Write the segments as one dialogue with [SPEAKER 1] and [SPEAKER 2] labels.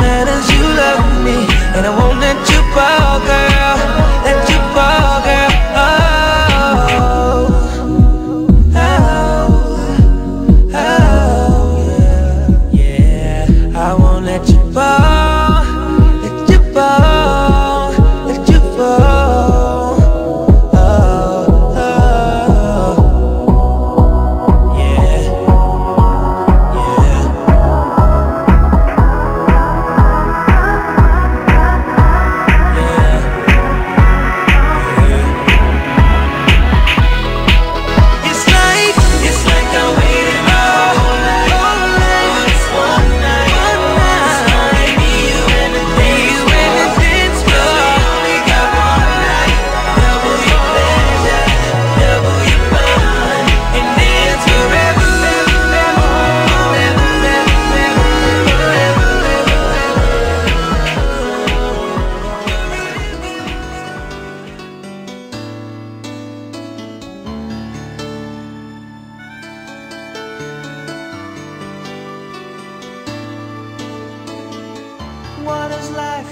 [SPEAKER 1] mad as you love me, and I won't let you fall, girl.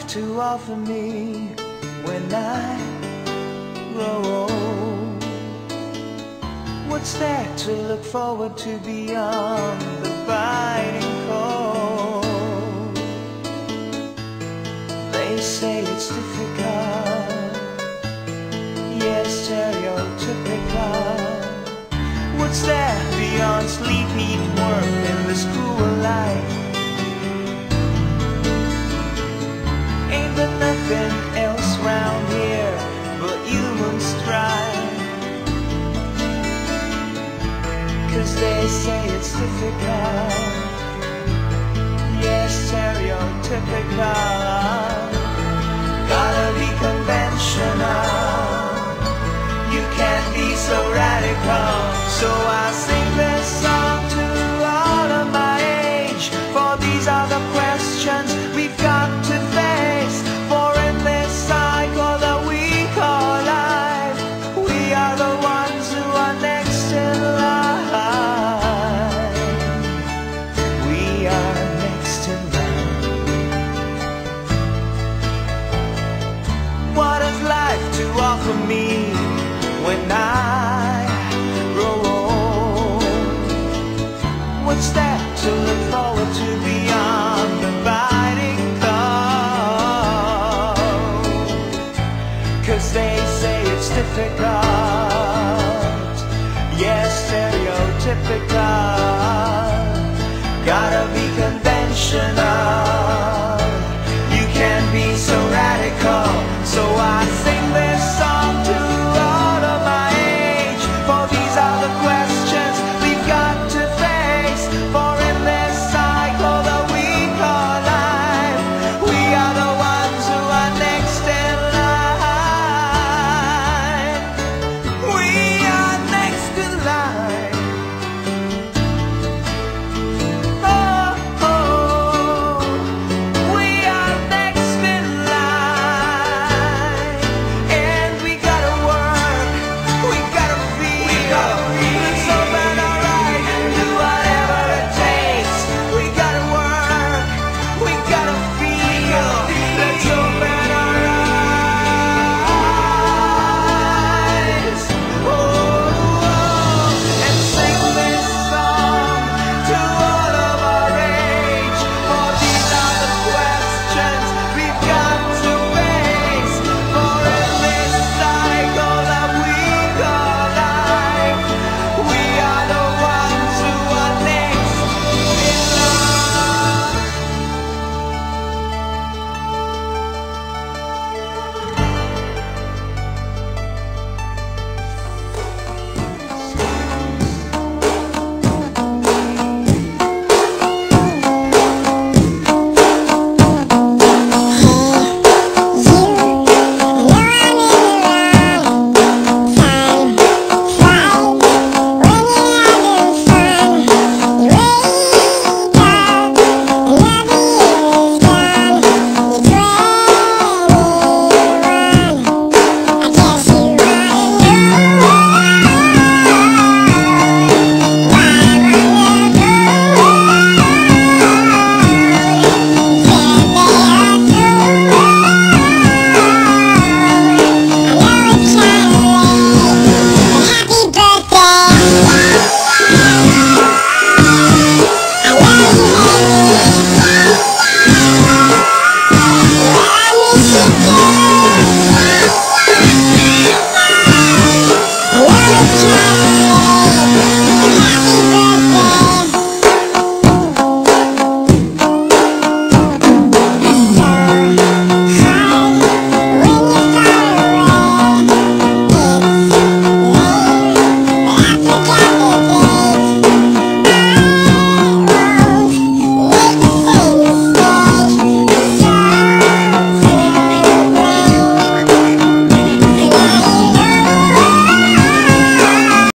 [SPEAKER 2] to offer me when I grow old? What's there to look forward to beyond the biting cold? They say it's difficult. Offer me when I grow old. What's that to look forward to beyond the fighting call? Cause they say it's difficult. Yes, stereotypical. Gotta be conventional. You can't be so radical. So I sing.